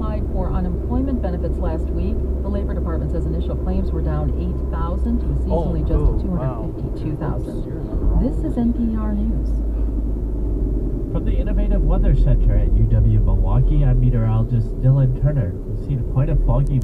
applied for unemployment benefits last week. The Labor Department says initial claims were down 8,000 to a seasonally oh, just oh, wow. 252,000. This is NPR News. From the Innovative Weather Center at UW Milwaukee, I'm meteorologist Dylan Turner. We've seen quite a foggy